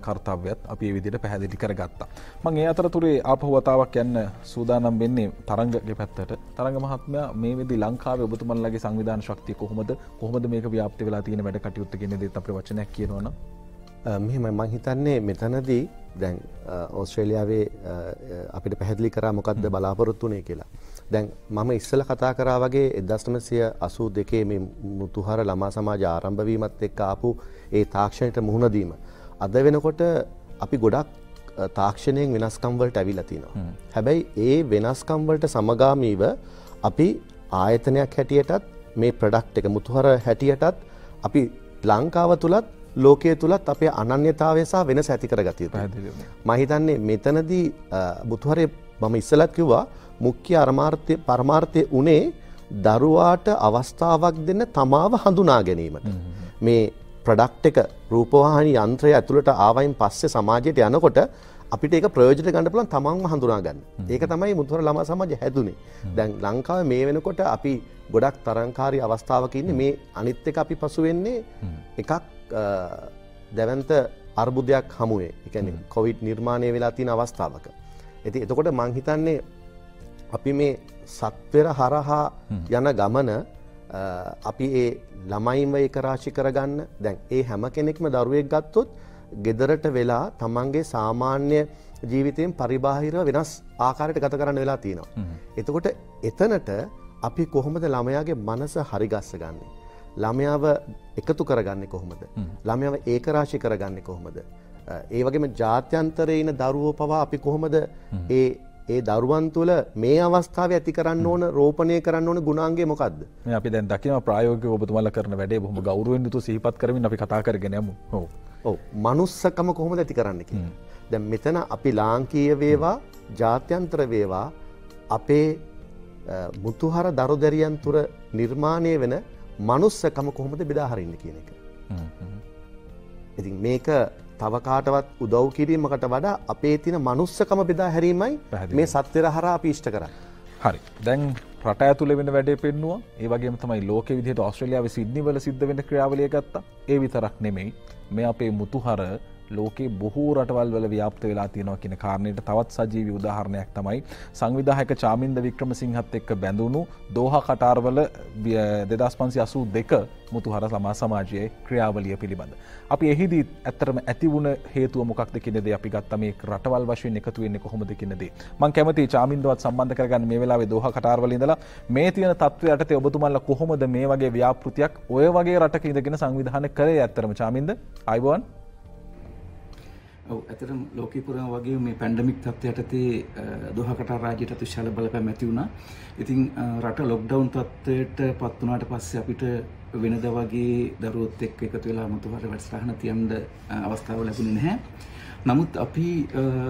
කර්තව්‍යත් අපි විදිට පැහැදිලි කරගත්තා. මං ඒ අතරතුරේ ආපහුවතාවක් යන්න සූදානම් වෙන්නේ තරංගගේ පැත්තට තරඟ මහත්මය මේ විදි ලංකාව ඔබතුමන්ලගේ සංවිධාන ශක්තිය කොහොමද කොහොමද මේක ව්‍යාප්ති වෙලා තියෙන වැඩ කටයුත්ත ගෙන දෙත් අප වචනයක් කියනවන මෙහෙම මං හිතන්නේ මෙතනදී දැන් ඕස්ට්‍රේලියාවේ අපිට පැහැදිලි කරා මොකක්ද බලාපොරොත්තුනේ කියලා. දැන් මම ඉස්සල කතා කරා වගේ එදස්නමසය අසූ දෙකේ මේ මුතුහර ළමා සමාජ ආරම්භවීමත් එක්ක ආපු ඒ තාක්ෂණයට මුහුණදීම. අද වෙනකොට අපි ගොඩක් තාක්ෂණයෙන් වෙනස්කම්වලට ඇවිලතිනවා. හැබැයි ඒ වෙනස්කම්වලට සමගාමීව අපි ආයතනයක් හැටියටත් මේ ප්‍රඩක්් එක මුතුහර හැටියටත් අපි ලංකාව තුළත් ලෝකය තුළත් අපේ අනන්‍යතාවයසා වෙන ඇති කර ගතිය මහිතන්නේ මෙතනදී බුතුහරය මම ඉස්සලත් කිව්වා මුක්්‍ය අරමාර්ථය පරමාර්ථය උනේ දරුවාට අවස්ථාවක් දෙන්න තමාව හඳුනා ගැනීමට. මේ ප්‍රඩක්් එක රූපවාහනි යන්ත්‍රය ඇතුළට ආවයින් පස්සේ සමාජයට යනකොට අපිට ඒක ප්‍රයෝජන ගන්න පුලන් තමන්ව හඳුනාගන්න ඒක තමයි මුතුවර ළම සමජ හැදුනේ. දැන් ලංකාව මේ වෙනකොට අපි ගොඩක් තරංකාරී අවස්ථාවකන්න මේ අනිත් එක අපි පසු වෙන්නේ එකක් දැවන්ත අර්බුදයක් හමුවේ එකන කොවිඩ් නිර්මාණය වෙලා තින අවස්ථාවක. ඇති එතකොට මංහිතන්නේ අපි මේ සත්වර හරහා යන ගමන අපි ඒ ළමයින්ව එක රාශි කරගන්න දැන් ඒ හැම කෙනෙක්ම දරුවෙක් ගත්තොත් ගෙදරට වෙලා තමන්ගේ සාමාන්‍ය ජීවිතයෙන් පරිබාහිරව වෙනස් ආකාරයට ගත කරන්න වෙලා තියෙනවා. එතකොට එතනට අපි කොහොමද ළමයාගේ මනස හරිගස්ස ගන්නේ. ළමයාව එකතු කරගන්න කොහොමද. ළමයාව ඒකරාශි කරගන්න කොහොමද. ඒ වගේම ජාත්‍යන්තරයන දරුවෝ පවා අපි කොහොමද ඒ ඒ දරුවන් තුළ මේ අවස්ථාව ඇති කරන්න ඕන රෝපණය කරන්න ඕන ගුණන්ගේ මොකක්ද අපි දැන් දකින ප්‍රයෝග ඔබතුමල කරන වැඩේ බොහම ගෞරුවෙන් යුතු සිහිපත් කරමින් අපි කතා කරගෙනම ඔව. මනුස්සකම කොහොමද ඇති කරන්න කිය. දැ මෙතන අපි ලාංකීය වේවා ජාත්‍යන්ත්‍ර වේවා අපේ මුතුහර දරුදැරියන් තුර නිර්මාණය වෙන මනුස්සකම කොහොමද බෙදාහරන්න කියන එක. ඉති මේක තවකාටවත් උදව් කිරීමකට වඩා අපේ තින මනුස්සකම බෙදා හැරීමයි මේ සත්‍යර හර අපිෂ්ට කර. හරි. දැන් රට ඇතුළ වෙන වැඩේ පෙන්නවා. ඒවගේ තමයි ලෝක විදිහට ඔස්ට්‍රලියාව සිද්ධිවල සිද්ධ වෙන ක්‍රියාවලිය ගත්තා. ඒ විතරක් නෙමෙයි. මේ අපේ මුතුහර ලෝකේ බොහෝ රටවල් වල ව්‍යාප්ත වෙලා තියෙනවා කියන කාරණයට තවත් සජීවී උදාහරණයක් තමයි සංවිධායක චාමින්ද වික්‍රමසිංහත් එක්ක බැඳුණු දෝහා කටාරවල 2582 මුතුහර සමා සමාජයේ ක්‍රියාවලිය පිළිබඳ. අපි එහිදී ඇත්තරම ඇති වුණ හේතුව මොකක්ද කියන දේ අපි ගත්ත මේ රටවල් වශයෙන් එකතු වෙන්නේ කොහොමද කියන දේ. මම කැමති චාමින්දවත් සම්බන්ධ කරගන්න මේ වෙලාවේ දෝහා කටාරවල ඉඳලා මේ තියෙන තත්ත්වය යටතේ ඔබතුමන්ලා කොහොමද මේ වගේ ව්‍යාපෘතියක් ඔය වගේ රටක ඉඳගෙන සංවිධානය කරේ ඇත්තරම චාමින්ද අයිබෝන් ඔව ඇතරම් ලෝකපුරම වගේ මේ පැන්ඩමික් තත්වයටතේ දොහකට රාජයට විශාල බලපැ ඇති වුණා ඉතින් රට ලොක්ඩවුන් තත්වයට පත් වනාට පස්සේ අපිට වෙනද වගේ දරුවොත් එක් එකතු වෙලා මුතුහට වැඩස්ථාන තියන්ද අවස්ථාව ලැබුණ නැහැ. නමුත් අපි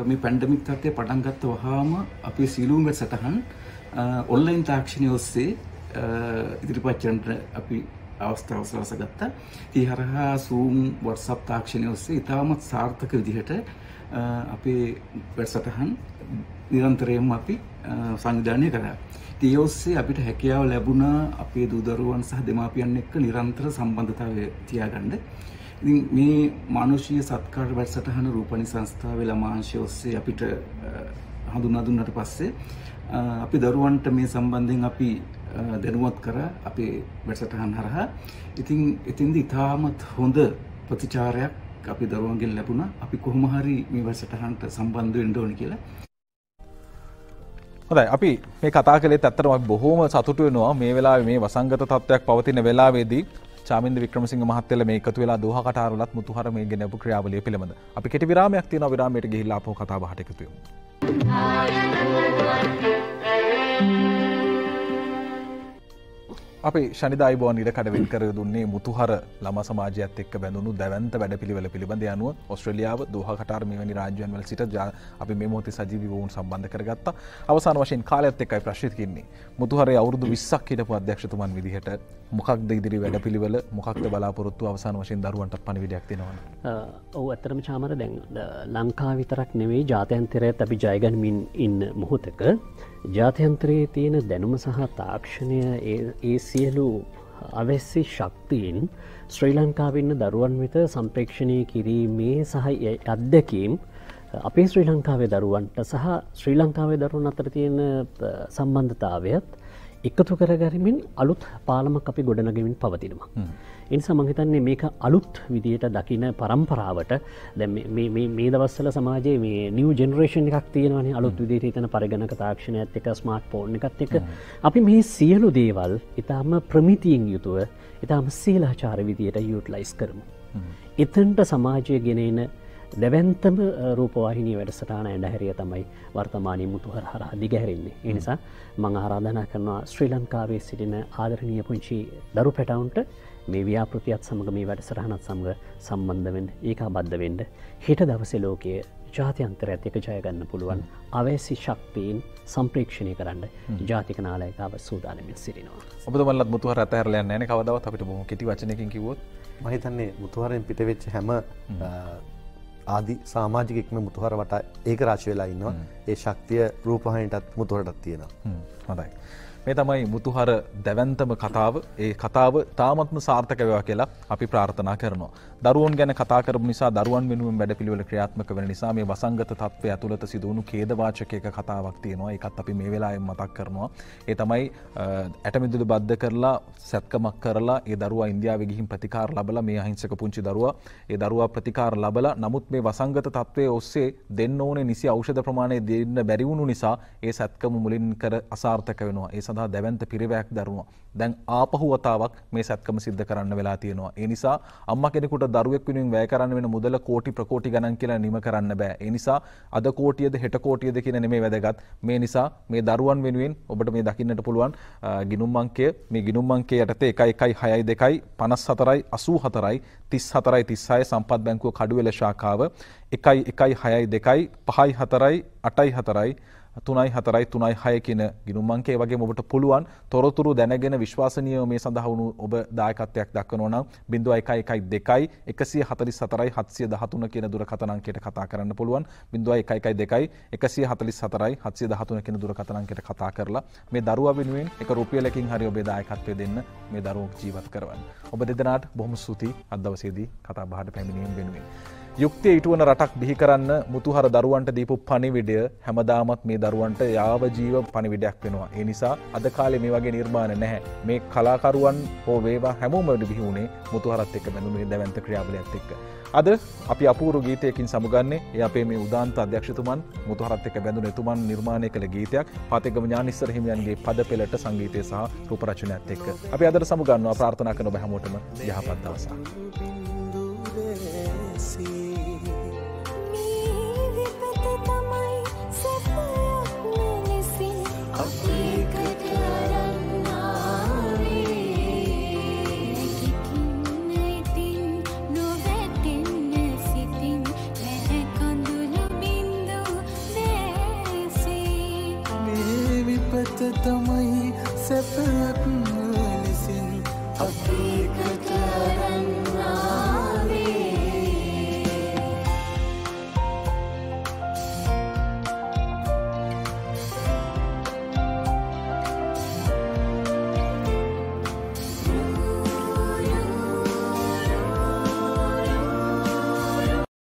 මේ පැන්ඩමික් තත්වය පටන්ගත්ත වහාම අපි සිලූම් සටහන් ඔල්ලයින් තාක්ෂණය ඔස්සේ ඉදිරිපච්චන්ට අපි අවස්ථාව සලස ගත්තා. ඒ හරහා සූම් වර්සප් තාක්ෂණය ඔස්සේ ඉතාමත් සාර්ථක විදිහට අපේ වැඩසටහන් නිරන්තරයෙන්ම අපි සංවිධානය කරා. ඒ ඔස්සේ අපිට හැකියාව ලැබුණා අපේ දූදරුවන් සහ දෙමාපියන් එක්ක නිරන්තර සම්බන්ධතාවය තියාගන්න. ඉතින් මේ මානුෂීය සත්කාර වැඩසටහන රූපණි සංස්ථාවේ ළමාංශය ඔස්සේ අපිට හඳුනා දුන්නට පස්සේ අපි දරුවන්ට මේ සම්බන්ධයෙන් අපි දැනුවත් කර අපේ වැඩසටහන් හරහා. ඉතින් එතින්ද ඉතාමත් හොඳ ප්‍රතිචාරයක් අපි දරුවන්ගෙන් ලැබුණ. අපි කොහොමහරි මේ වැඩසටහන්ට සම්බන්ධ වෙන්න ඕන කියලා. හොඳයි. අපි මේ කතා කළේ ඇත්තරම බොහෝම සතුට වෙනවා. මේ වෙලා මේ වසංගත තත්ත්වයක් පවතින වෙලාවේදී චාමින්ද වික්‍රමසිංහ මහත්තයල මේ එකතු වෙලා දෝහ කටාරලත් මුතුහර මේ ගෙනපු ක්‍රියාවලිය පිළිබඳ. අපි කෙටි විරාමයක් තියෙනවා. විරාමයට ගිහිල්ලා අපෝ කතා බහට එකතු අපි ශනිදායිබෝන් ඉඩ කඩවෙන් කර දුන්නේ මුතුහර ළම සමාජයත් එක් බැඳුණු දැවන්ත වැඩ පිළිවෙල පිළිබඳ යනුව ඔස්ට්‍රලියාව දෝහ කටර්මවැනි රාජ්‍යන්වල සිට ජා අපි මේ මොහොතේ සජීවී වුන් සම්බන්ධ කරගත්තා. අවසාන වශයෙන් කාලයත් එක්කයි ප්‍රශ්ිතකින්නේ මුතුහරේ අවුරුදු විස්සක් හිටපු අධ්‍යක්ෂතුමන් විදිහට මොකක්ද ඉදිරි වැඩ පිළිවෙල මොකක්ද බලාපොරොත්තු? අවසාන වශයෙන් දරුවන්ට පණවිඩයක් තියෙනවන ඔවු ඇතරම චාමර දැන් ලංකා විතරක් නෙවෙයි ජාතයන්තරයත් අපි ජයගනමින් ඉන්න මොහොතක ජාත්‍යන්ත්‍රයේ තියෙන දැනුම සහ තාක්ෂණය ඒ සියලු අවැස්සි ශක්තියෙන් ශ්‍රී ලංකාවන්න දරුවන් වෙත සම්ප්‍රේක්ෂණය කිරීමේ සහ අත්දැකීම් අපේ ශ්‍රී ලංකාවේ දරුවන්ට සහ ශ්‍රී ලංකාවේ දරුවන් අතර තියෙන සම්බන්ධතාවයත් එකතු කරගරිමින් අලුත් පාලමක් අපි ගොඩනගමින් පවතිනවා. එනිසා මහිතන්නේ මේක අලුත් විදියට දකින පරම්පරාවට දැ මේ දවස්සල සමාජයේ මේ නිව ජෙනරේෂන් එකක් තියෙනවන අලුත් විදිට තන පරිගණක තාක්ෂණය ඇත් එක ස්මාර්ට් පෝර්් එකත් එක අපි මේ සියලු දේවල් ඉතාම ප්‍රමිතියෙන් යුතුව ඉතාම සීලාචාර විදියට යුටලයිස් කරමු. එතන්ට සමාජය ගෙනෙන දැවැන්තම රූපවාහිනී වැඩසටාන ඇඩහැරිය තමයි වර්තමානී මුතුහර හර දිගැහැරෙන්නේ. එනිසා මං ආරාධනා කරනවා ශ්‍රී ලංකාවේ සිටින ආදරණය පුංචි දරු පැටවුන්ට මේ ව්‍යාපෘතියත් සමඟ මේ වැඩසරහනත් සමඟ සම්බන්ධවෙන්ඩ ඒකා බද්ධවෙන්ඩ හිට දවසෙ ලෝකයේ ජාතියන්තර ඇතික ජයගන්න පුළුවන් අවැසි ශක්තිීන් සම්ප්‍රේක්ෂණය කරන්න ජාතික නාලයකාව සූදානමින් සිරිනවා. ඔබතුමල්ලත් මුතුහර ඇතහැරලය න? කවදවත් අපිට බොම කෙටි වචනකින් කිවොත් මහිතන්නේ මුතුහරෙන් පිටවෙච්ච හැම ආදි සාමාජිකෙක්ම මුතුහර වට ඒක රාශ වෙලා ඉන්නවා ඒ ශක්තිය රූපහහිටත් මුතුහටත් තියෙනවා. හොඳයි. මේ තමයි මුතුහර දැවන්තම කතාව ඒ කතාව තාමත්ම සාර්ථකවවා කියලා අපි ප්‍රාර්ථනා කරනවා. දරුවන් ගැන කතා කරපු නිසා දරුවන් වෙනුවෙන් වැඩපිළිවෙල ක්‍රියාත්මක වෙන නිසා මේ වසංගත තත්ත්වය ඇතුළත සිදුවුණු ඛේදවාචකයක කතාවක් තියෙනවා. ඒකත් අපි මේ වෙලාවෙන් මතක් කරනවා. ඒ තමයි ඇටමිදුළු බද්ධ කරලා සැත්කමක් කරලා ඒ දරුවා ඉන්දියාවේ ගිහින් ප්‍රතිකාර ලබලා මේ අහිංසක පුංචි දරුවා ඒ දරුවා ප්‍රතිකාර ලබලා නමුත් මේ වසංගත තත්ත්වයේ ඔස්සේ දෙන්න ඕනේ නිසි ඖෂධ ප්‍රමාණය දෙන්න බැරි වුණු නිසා ඒ සැත්කම මුලින් කර අසාර්ථක වෙනවා. ඒ සඳහා දැවන්ත පිරිවැයක් දරුවා. දැන් ආපහු වතාවක් මේ සැත්කම සිද්ධ කරන්න වෙලා තියෙනවා. ඒ නිසා අම්මා කෙනෙකුට දරුවෙක් වෙනුවෙන් වැය කරන්න වෙන මුදල කෝටි ප්‍රකෝටි ගණන් කියලා නිම කරන්න බෑ. ඒ නිසා අද කෝටියද හෙට කෝටියද කියන නෙමෙයි වැදගත්. මේ නිසා මේ දරුවන් වෙනුවෙන් ඔබට මේ දකින්නට පුළුවන් ගිනුම් අංකය මේ ගිනුම් අංකය යටතේ 1 1 6 2 54යි 84යි 34යි 36 සම්පත් බැංකුව කඩුවෙල ශාඛාව 1 1 6 2යි 5යි 4යි 8යි 4යි තුනයි හතරයි තුනයි හය කියන ගිනුම්මංකේ වගේ ඔබට පුළුවන් තොරතුරු දැනගෙන විශ්වාසනීය මේ සඳහා වුණු ඔබ දායකත්වයක් දක්වනවා නම් 0112 144යි 713 කියන දුරකථන අංකයට කතා කරන්න පුළුවන් 0112 144යි 713 කියන දුරකථන අංකයට කතා කරලා මේ දරුවා වෙනුවෙන් එක රුපියලකින් හරි ඔබේ දායකත්වය දෙන්න මේ දරුවෝ ජීවත් කරවන්න. ඔබ දෙදෙනාට බොහොම ස්තුතියි අද දවසේදී කතා බහට පැමිණීම වෙනුවෙන්. යුක්තිය ඉටුවන රටක් බිහි කරන්න මුතුහර දරුවන්ට දීපු පණිවිඩය හැමදාමත් මේ දරුවන්ට යාව ජීව පණිවිඩයක් වෙනවා. ඒ නිසා අද කාලේ මේ වගේ නිර්මාණ නැහැ. මේ කලාකරුවන් හෝ වේවා හැමෝම බිහි වුණේ මුතුහරත් එක්ක බැඳුනේ දැවැන්ත ක්‍රියාවලියත් එක්ක. අද අපි අපූරු ගීතයකින් සමුගන්නේ ඒ අපේ මේ උදාන්ත අධ්‍යක්ෂතුමන් මුතුහරත් එක්ක බැඳුන එතුමන් නිර්මාණය කළ ගීතයක් පාතෙගම ඥානිස්සර හිමියන්ගේ පද පෙළට සංගීතය සහ රූප රචනයත් එක්ක. අපි අදට සමුගන්නවා ප්‍රාර්ථනා කරන ඔබ හැමෝටම යහපත් දවසක්. තමයි